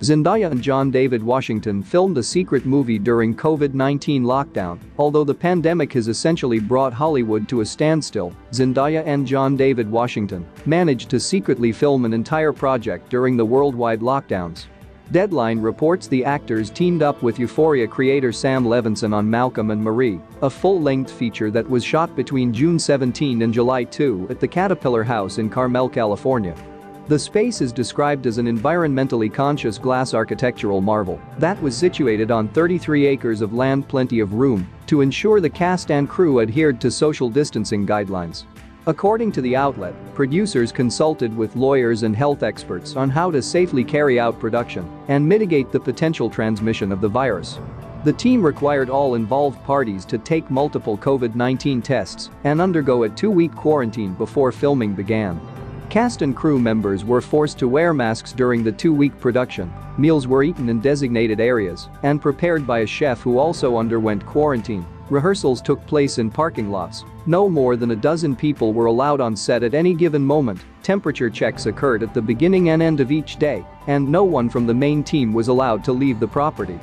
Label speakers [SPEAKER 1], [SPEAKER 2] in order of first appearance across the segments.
[SPEAKER 1] Zendaya and John David Washington filmed a secret movie during COVID-19 lockdown. Although the pandemic has essentially brought Hollywood to a standstill, Zendaya and John David Washington managed to secretly film an entire project during the worldwide lockdowns. Deadline reports the actors teamed up with Euphoria creator Sam Levinson on Malcolm and Marie, a full-length feature that was shot between June 17 and July 2 at the Caterpillar House in Carmel, California. The space is described as an environmentally conscious glass architectural marvel that was situated on 33 acres of land plenty of room to ensure the cast and crew adhered to social distancing guidelines. According to the outlet, producers consulted with lawyers and health experts on how to safely carry out production and mitigate the potential transmission of the virus. The team required all involved parties to take multiple COVID-19 tests and undergo a two-week quarantine before filming began. Cast and crew members were forced to wear masks during the two-week production, meals were eaten in designated areas and prepared by a chef who also underwent quarantine. Rehearsals took place in parking lots. No more than a dozen people were allowed on set at any given moment, temperature checks occurred at the beginning and end of each day, and no one from the main team was allowed to leave the property.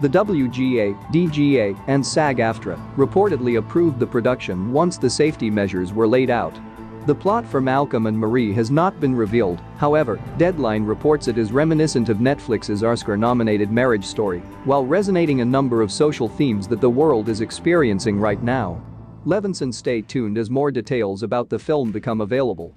[SPEAKER 1] The WGA, DGA, and SAG-AFTRA reportedly approved the production once the safety measures were laid out. The plot for Malcolm and Marie has not been revealed, however, Deadline reports it is reminiscent of Netflix's Oscar-nominated Marriage Story, while resonating a number of social themes that the world is experiencing right now. Levinson stay tuned as more details about the film become available.